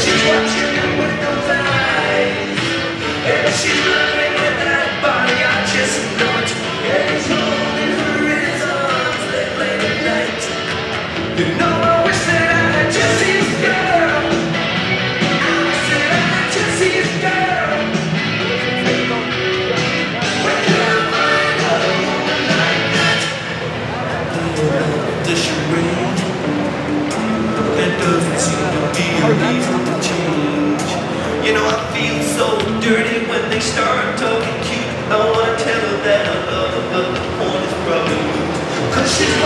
she's watching and with those eyes, And she's loving in that body I just know it And he's holding her in his arms late, late at night You know so dirty when they start talking cute. I wanna tell her that I love her, but the point is probably. Cause she's